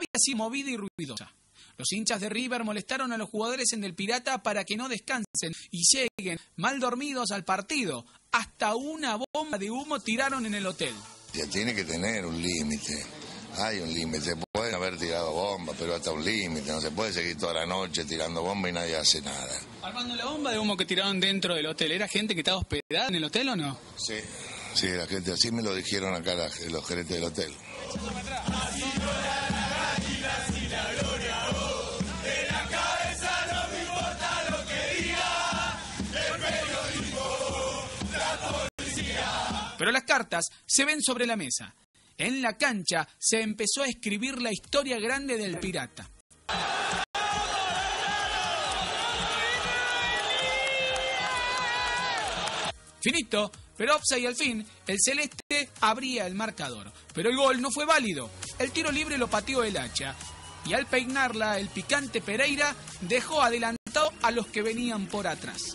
había sido movida y ruidosa. Los hinchas de River molestaron a los jugadores en el Pirata para que no descansen y lleguen mal dormidos al partido. Hasta una bomba de humo tiraron en el hotel. Ya tiene que tener un límite. Hay un límite. Pueden haber tirado bombas, pero hasta un límite. No se puede seguir toda la noche tirando bombas y nadie hace nada. Armando, la bomba de humo que tiraron dentro del hotel, ¿era gente que estaba hospedada en el hotel o no? Sí. Sí, la gente, así me lo dijeron acá los gerentes del hotel. Pero las cartas se ven sobre la mesa. En la cancha se empezó a escribir la historia grande del pirata. Finito, pero y al fin, el celeste abría el marcador. Pero el gol no fue válido. El tiro libre lo pateó el hacha. Y al peinarla, el picante Pereira dejó adelantado a los que venían por atrás.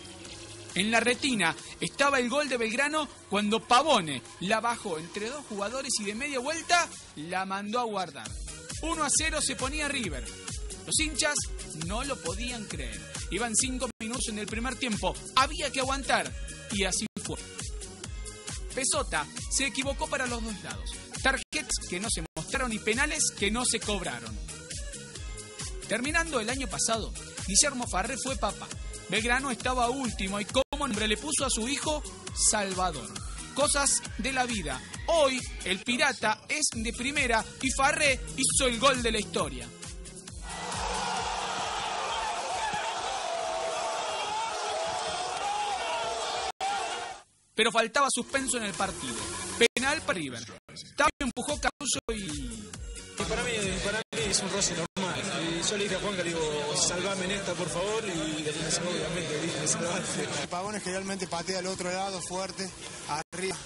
En la retina estaba el gol de Belgrano cuando Pavone la bajó entre dos jugadores y de media vuelta la mandó a guardar. 1 a 0 se ponía River. Los hinchas no lo podían creer. Iban cinco minutos en el primer tiempo. Había que aguantar. Y así fue. Pesota se equivocó para los dos lados. Targets que no se mostraron y penales que no se cobraron. Terminando el año pasado, Guillermo Farré fue papá. Belgrano estaba último y nombre le puso a su hijo Salvador. Cosas de la vida. Hoy el pirata es de primera y Farré hizo el gol de la historia. Pero faltaba suspenso en el partido. Penal para River. También empujó Caruso y... Para mí es un roce normal. Y yo le dije a Juan que le digo, salvame en esta, por favor, y le dije, obviamente, dije, salvate. Pavón generalmente patea al otro lado, fuerte, arriba,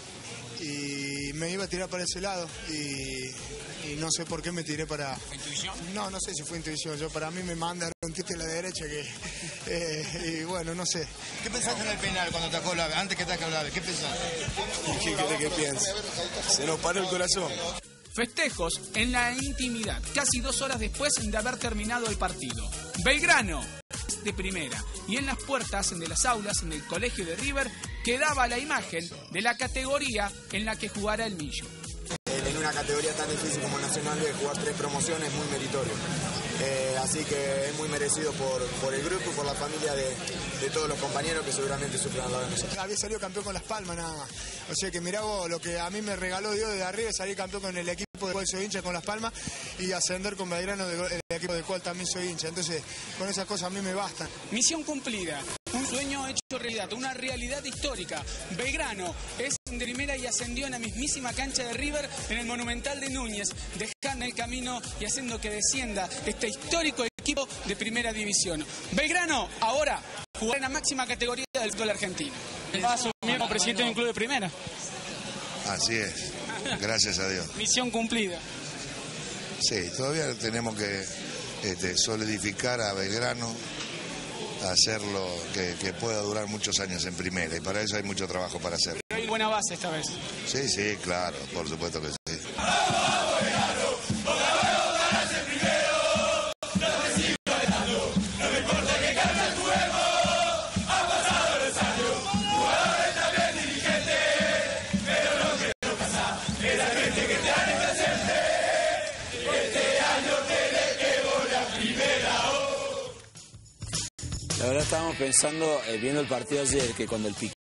y me iba a tirar para ese lado, y, no sé por qué me tiré para... ¿Fue intuición? No, no sé si fue intuición, yo para mí me manda un tiste a la derecha que... Eh, y bueno, no sé. ¿Qué pensaste en el penal cuando atacó la antes que ataque la ¿Qué pensaste? ¿Qué quiere que piense? Se nos paró el corazón. Festejos en la intimidad, casi dos horas después de haber terminado el partido. Belgrano de primera y en las puertas de las aulas en el colegio de River quedaba la imagen de la categoría en la que jugará el Millo. Una categoría tan difícil como Nacional B, jugar tres promociones es muy meritorio. Eh, así que es muy merecido por, por el grupo y por la familia de, de, todos los compañeros que seguramente sufren al lado de nosotros. Había salido campeón con Las Palmas nada más. O sea que mirá vos, lo que a mí me regaló Dios de arriba es salir campeón con el equipo de cual soy hincha con Las Palmas y ascender con Belgrano, el equipo del cual también soy hincha. Entonces, con esas cosas a mí me bastan. Misión cumplida. Un sueño hecho realidad, una realidad histórica. Belgrano es de primera y ascendió en la mismísima cancha de River en el Monumental de Núñez, dejando el camino y haciendo que descienda este histórico equipo de primera división. Belgrano ahora jugará en la máxima categoría del fútbol argentino. Va a asumir como presidente de un club de primera. Así es, gracias a Dios. Misión cumplida. Sí, todavía tenemos que este, solidificar a Belgrano hacerlo que, que, pueda durar muchos años en primera y para eso hay mucho trabajo para hacer. Hay buena base esta vez. Sí, sí, claro, por supuesto que sí. La verdad estábamos pensando, eh, viendo el partido ayer, que cuando el